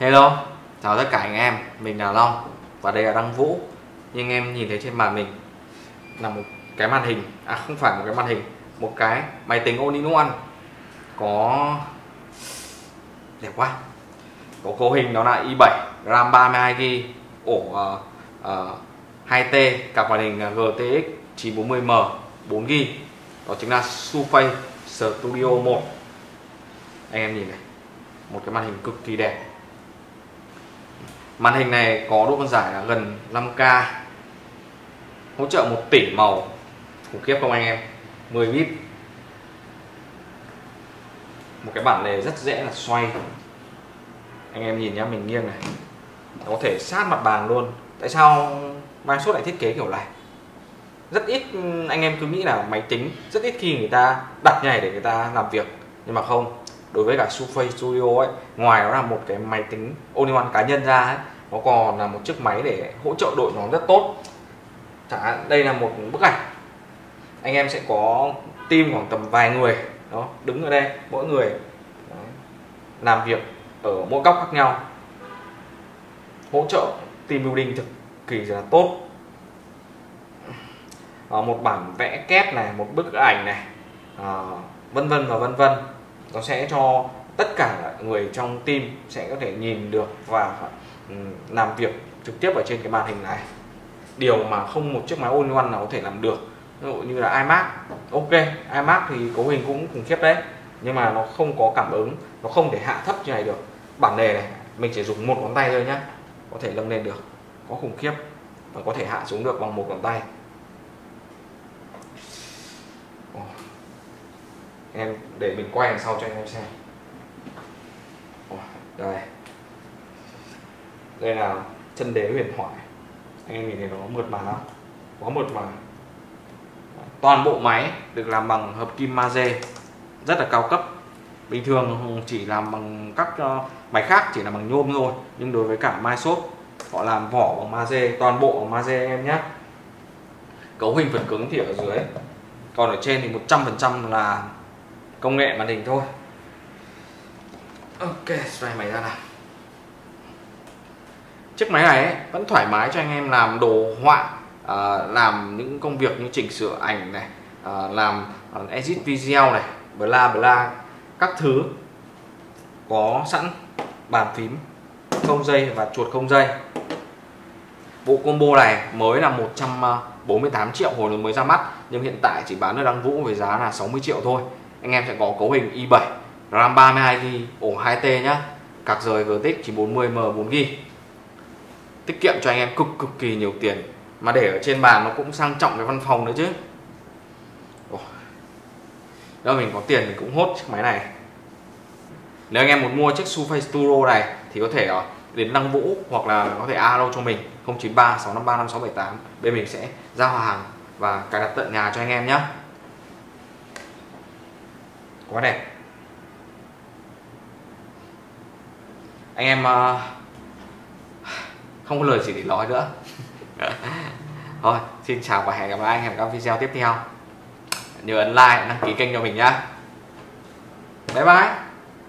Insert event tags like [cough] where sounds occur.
Hello, chào tất cả anh em, mình là Long và đây là Đăng Vũ. Như anh em nhìn thấy trên màn mình là một cái màn hình, à không phải một cái màn hình, một cái máy tính all in one có đẹp quá. Có cấu hình đó là i7, RAM 32GB, ổ uh, uh, 2T, cặp màn hình GTX 940M 4GB. Đó chính là Surface Studio 1. Anh em nhìn này, một cái màn hình cực kỳ đẹp Màn hình này có độ phân giải là gần 5K Hỗ trợ 1 tỷ màu. Khủng khiếp không anh em? 10 bit. Một cái bản này rất dễ là xoay. Anh em nhìn nhá, mình nghiêng này. Nó có thể sát mặt bàn luôn. Tại sao Microsoft lại thiết kế kiểu này? Rất ít, anh em cứ nghĩ là máy tính, Rất ít khi người ta đặt nhảy để người ta làm việc. Nhưng mà không đối với cả Surface Studio ấy ngoài nó là một cái máy tính all one cá nhân ra ấy nó còn là một chiếc máy để hỗ trợ đội nhóm rất tốt. Chẳng hạn đây là một bức ảnh. Anh em sẽ có team khoảng tầm vài người đó đứng ở đây mỗi người đó, làm việc ở mỗi góc khác nhau. Hỗ trợ team building thực kỳ là tốt. À, một bản vẽ kép này một bức ảnh này à, vân vân và vân vân nó sẽ cho tất cả người trong team sẽ có thể nhìn được và ừ, làm việc trực tiếp ở trên cái màn hình này. Điều mà không một chiếc máy all nào có thể làm được, ví dụ như là iMac, ok, iMac thì cấu hình cũng khủng khiếp đấy, nhưng mà nó không có cảm ứng, nó không thể hạ thấp như này được. Bản đề này, mình chỉ dùng một ngón tay thôi nhá, có thể nâng lên được, có khủng khiếp, và có thể hạ xuống được bằng một ngón tay em để mình quay đằng sau cho anh em xem. Đây. Đây là chân đế huyền thoại. Anh em nhìn thấy nó mượt mà không? Có mượt mà. Toàn bộ máy được làm bằng hợp kim magie rất là cao cấp. Bình thường chỉ làm bằng các ờ, máy khác, chỉ là bằng nhôm thôi, nhưng đối với cả Microsoft họ làm vỏ bằng magie toàn bộ bằng magie em nhé. Cấu hình phần cứng thì ở dưới, còn ở trên thì 100% là công nghệ màn hình thôi. Ok xoay máy ra nào. Chiếc máy này ấy, vẫn thoải mái cho anh em làm đồ họa à, làm những công việc như chỉnh sửa ảnh này à, làm à, edit video này bla bla các thứ. Có sẵn bàn phím không dây và chuột không dây. Bộ combo này mới là 148 à, triệu hồi mới ra mắt nhưng hiện tại chỉ bán ở đăng vũ với giá là 60 triệu thôi anh em sẽ có cấu hình i7 RAM 32GB ổ 2T nhá. Cạc rời GTX chỉ 40M 4GB tiết kiệm cho anh em cực cực kỳ nhiều tiền. Mà để ở trên bàn nó cũng sang trọng cái văn phòng nữa chứ. Nếu mình có tiền mình cũng hốt chiếc máy này. Nếu anh em muốn mua chiếc Surface turo này thì có thể ờ, đến Đăng Vũ hoặc là có thể alo cho mình 093 653 5678 bên mình sẽ giao hàng và cài đặt tận nhà cho anh em nhé quá đẹp. Anh em uh, không có lời gì để nói nữa. [laughs] Thôi xin chào và hẹn gặp lại anh em các video tiếp theo. Nhớ ấn like đăng ký kênh cho mình nhá. Bye bye.